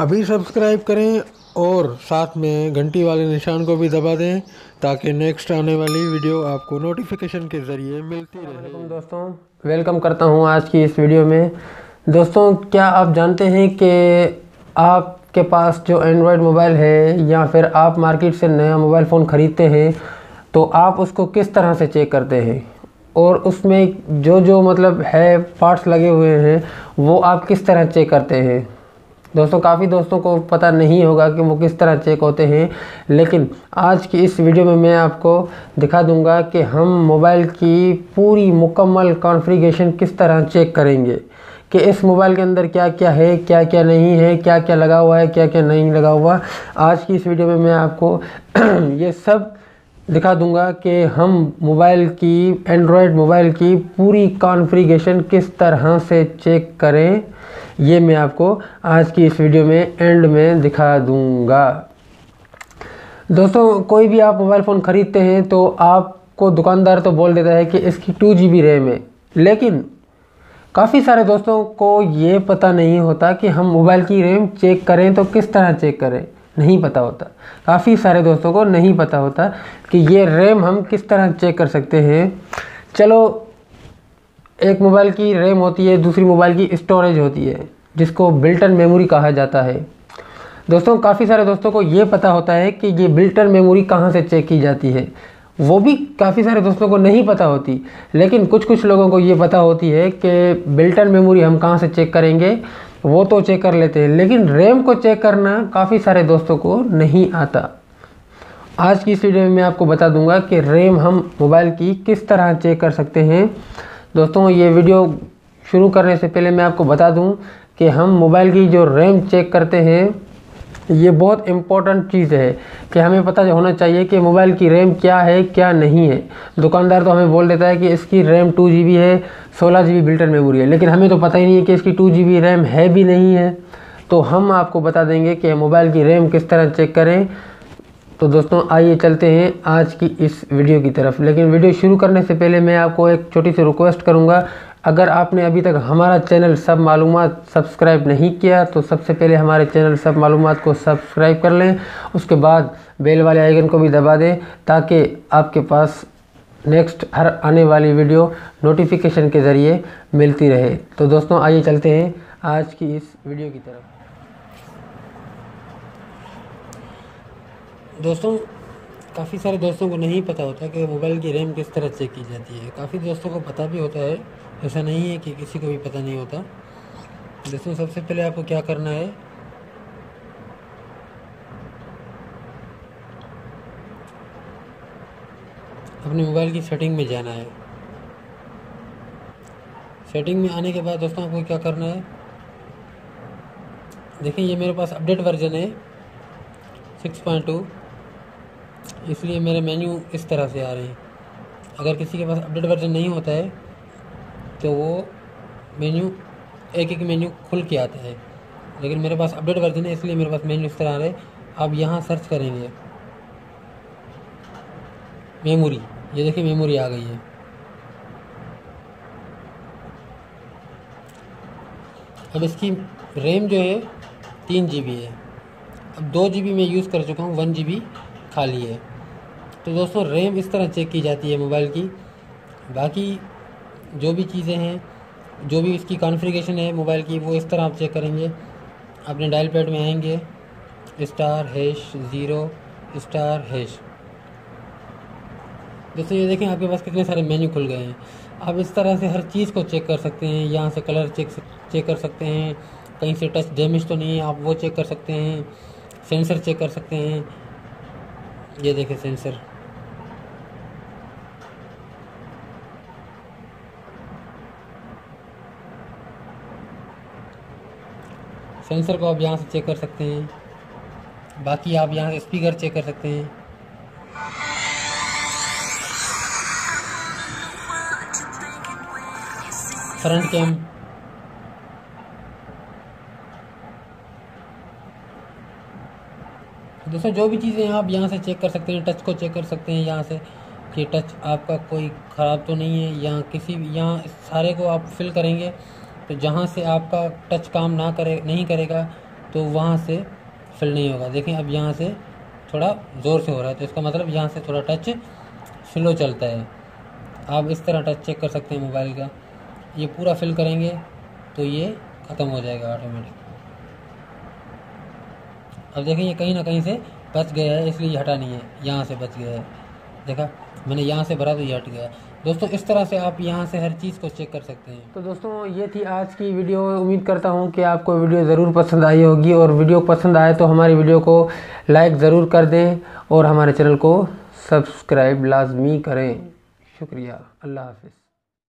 अभी सब्सक्राइब करें और साथ में घंटी वाले निशान को भी दबा दें ताकि नेक्स्ट आने वाली वीडियो आपको नोटिफिकेशन के ज़रिए मिलती रहे। दोस्तों। वेलकम करता हूँ आज की इस वीडियो में। दोस्तों, क्या आप जानते हैं कि आपके पास जो एंड्रॉयड मोबाइल है या फिर आप मार्केट से नया मोबाइल फ़ोन ख़रीदते हैं तो आप उसको किस तरह से चेक करते हैं? और उसमें जो जो मतलब है पार्ट्स लगे हुए हैं, वो आप किस तरह चेक करते हैं? दोस्तों, काफ़ी दोस्तों को पता नहीं होगा कि वो किस तरह चेक होते हैं, लेकिन आज की इस वीडियो में मैं आपको दिखा दूँगा कि हम मोबाइल की पूरी मुकम्मल कॉन्फ़िगरेशन किस तरह चेक करेंगे, कि इस मोबाइल के अंदर क्या क्या है क्या क्या नहीं है क्या क्या लगा हुआ है क्या क्या नहीं लगा हुआ। आज की इस वीडियो में मैं आपको ये सब दिखा दूँगा कि हम मोबाइल की एंड्रॉयड मोबाइल की पूरी कॉन्फ़िगरेशन किस तरह से चेक करें, ये मैं आपको आज की इस वीडियो में एंड में दिखा दूँगा। दोस्तों, कोई भी आप मोबाइल फ़ोन ख़रीदते हैं तो आपको दुकानदार तो बोल देता है कि इसकी टू जी बी रैम है। लेकिन काफ़ी सारे दोस्तों को ये पता नहीं होता कि हम मोबाइल की रैम चेक करें तो किस तरह चेक करें। नहीं पता होता। काफ़ी सारे दोस्तों को नहीं पता होता कि ये रैम हम किस तरह चेक कर सकते हैं। चलो, एक मोबाइल की रैम होती है, दूसरी मोबाइल की स्टोरेज होती है, जिसको बिल्टन मेमोरी कहा जाता है। दोस्तों, काफ़ी सारे दोस्तों को ये पता होता है कि ये बिल्टन मेमोरी कहाँ से चेक की जाती है। वो भी काफ़ी सारे दोस्तों को नहीं पता होती, लेकिन कुछ कुछ लोगों को ये पता होती है कि बिल्टन मेमोरी हम कहाँ से चेक करेंगे। वो तो चेक कर लेते हैं, लेकिन रैम को चेक करना काफ़ी सारे दोस्तों को नहीं आता। आज की इस वीडियो में मैं आपको बता दूँगा कि रैम हम मोबाइल की किस तरह चेक कर सकते हैं। दोस्तों, ये वीडियो शुरू करने से पहले मैं आपको बता दूँ कि हम मोबाइल की जो रैम चेक करते हैं ये बहुत इम्पोर्टेंट चीज़ है कि हमें पता होना चाहिए कि मोबाइल की रैम क्या है, क्या नहीं है। दुकानदार तो हमें बोल देता है कि इसकी रैम टू जी है, सोलह जी बी बिल्टन मेमोरी है। लेकिन हमें तो पता ही नहीं है कि इसकी टू जी रैम है भी नहीं है। तो हम आपको बता देंगे कि मोबाइल की रैम किस तरह चेक करें। तो दोस्तों, आइए चलते हैं आज की इस वीडियो की तरफ़। लेकिन वीडियो शुरू करने से पहले मैं आपको एक छोटी सी रिक्वेस्ट करूँगा। अगर आपने अभी तक हमारा चैनल सब मालूम सब्सक्राइब नहीं किया तो सबसे पहले हमारे चैनल सब मालूम को सब्सक्राइब कर लें। उसके बाद बेल वाले आइकन को भी दबा दें, ताकि आपके पास नेक्स्ट हर आने वाली वीडियो नोटिफिकेशन के ज़रिए मिलती रहे। तो दोस्तों, आइए चलते हैं आज की इस वीडियो की तरफ़। दोस्तों, काफ़ी सारे दोस्तों को नहीं पता होता कि मोबाइल की रैम किस तरह चेक की जाती है। काफ़ी दोस्तों को पता भी होता है ऐसा नहीं है कि किसी को भी पता नहीं होता। दोस्तों सबसे पहले आपको क्या करना है? अपने मोबाइल की सेटिंग में जाना है। सेटिंग में आने के बाद दोस्तों आपको क्या करना है? देखिए ये मेरे पास अपडेट वर्जन है, सिक्स पॉइंट टू। इसलिए मेरे मेन्यू इस तरह से आ रहे हैं। अगर किसी के पास अपडेट वर्जन नहीं होता है तो वो मेन्यू एक एक मेन्यू खुल के आते हैं। लेकिन मेरे पास अपडेट वर्जन है इसलिए मेरे पास मेन्यू इस तरह आ रहे आप यहाँ सर्च करेंगे। मेमोरी ये देखिए मेमोरी आ गई है। अब इसकी रैम जो है, तीन जीबी है। अब दो जी मैं यूज़ कर चुका हूँ वन जीबी खाली है। तो दोस्तों रैम इस तरह चेक की जाती है मोबाइल की। बाकी जो भी चीज़ें हैं, जो भी इसकी कॉन्फ़िगरेशन है मोबाइल की, वो इस तरह आप चेक करेंगे। अपने डायल पैड में आएँगे। Star hash zero star hash दोस्तों, ये देखें, आपके पास कितने सारे मेन्यू खुल गए हैं। आप इस तरह से हर चीज़ को चेक कर सकते हैं, यहाँ से कलर चेक चेक कर सकते हैं। कहीं से टच डैमेज तो नहीं है, आप वो चेक कर सकते हैं। सेंसर चेक कर सकते हैं। ये देखें सेंसर सेंसर को आप यहाँ से चेक कर सकते हैं। बाकी आप यहाँ से स्पीकर चेक कर सकते हैं। फ्रंट कैम दोस्तों, जो भी चीज़ें आप यहाँ से चेक कर सकते हैं टच को चेक कर सकते हैं यहाँ से, कि टच आपका कोई ख़राब तो नहीं है यहाँ किसी भी यहाँ सारे को आप फिल करेंगे तो जहाँ से आपका टच काम ना करे, नहीं करेगा तो वहाँ से फिल नहीं होगा। देखें, अब यहाँ से थोड़ा ज़ोर से हो रहा है तो इसका मतलब यहाँ से थोड़ा टच स्लो चलता है। आप इस तरह टच चेक कर सकते हैं मोबाइल का। ये पूरा फिल करेंगे तो ये ख़त्म हो जाएगा ऑटोमेटिक अब देखें, ये कहीं ना कहीं से बच गया है, इसलिए हटा नहीं है। यहाँ से बच गया है। देखा, मैंने यहाँ से भरा तो ये हट गया दोस्तों, इस तरह से आप यहाँ से हर चीज़ को चेक कर सकते हैं। तो दोस्तों, ये थी आज की वीडियो। उम्मीद करता हूँ कि आपको वीडियो ज़रूर पसंद आई होगी। और वीडियो पसंद आए तो हमारी वीडियो को लाइक ज़रूर कर दें और हमारे चैनल को सब्सक्राइब लाजमी करें। शुक्रिया। अल्लाह हाफिज़।